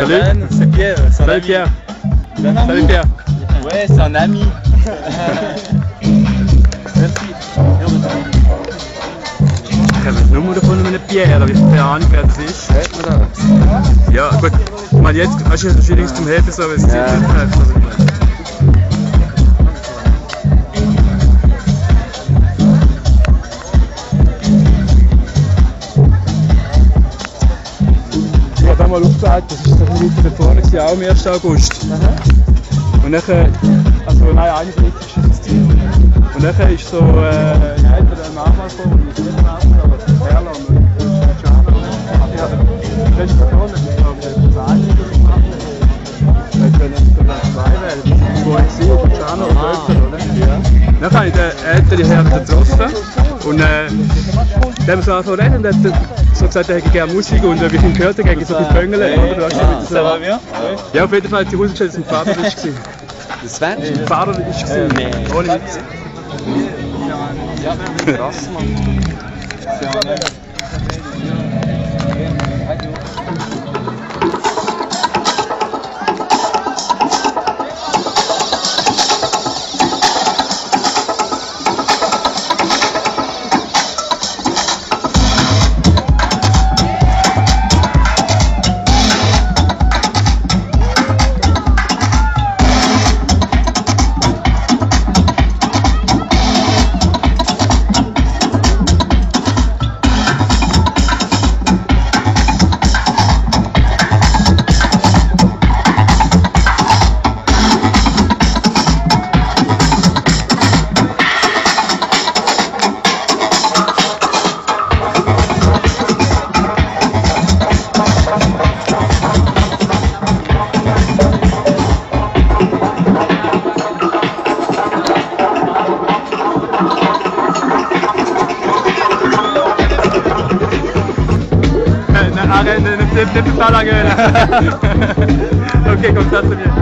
Salut. Ben, c'est Pierre. Salut ami. Pierre. Salut Pierre. Ouais, c'est un ami. Merci. Ich habe eine Nummer von einem Pierre, aber ich habe keine Ahnung, wer das ist. Ja, gut. Ich meine, jetzt hast du ja wahrscheinlich zum so, wenn es Ja. Zeit nicht Ich habe einmal aufgehört, das ist so ein bisschen weiter vorne, gewesen, auch am 1. August. Und nachher, also nein, 31 ist das Ziel. Und nachher ist so, äh, ein älterer Mann mal gekommen, und ich nicht mehr aber Perla und ist Gianna. Ja, das ist verloren, das ist glaube ich eine Zahl, die wir gemacht haben. Wir können sogar zwei wählen, das ist vorher gewesen, oder Gianna oder? Ja. Dann habe ich den älteren Herrn getroffen und äh, so angefangen zu reden und gesagt, er hätte gerne Musik und wie ich ihn gehört habe, gegen so viel Böngel, oder? Du hast ja auf jeden Fall hat herausgestellt, dass ein Fahrer ist. gewesen. Das? Ein Fahrer ist. Gewesen. nee. Ohne Witz. Krass, Mann. fais plus par la gueule. ok, comme ça, c'est bien.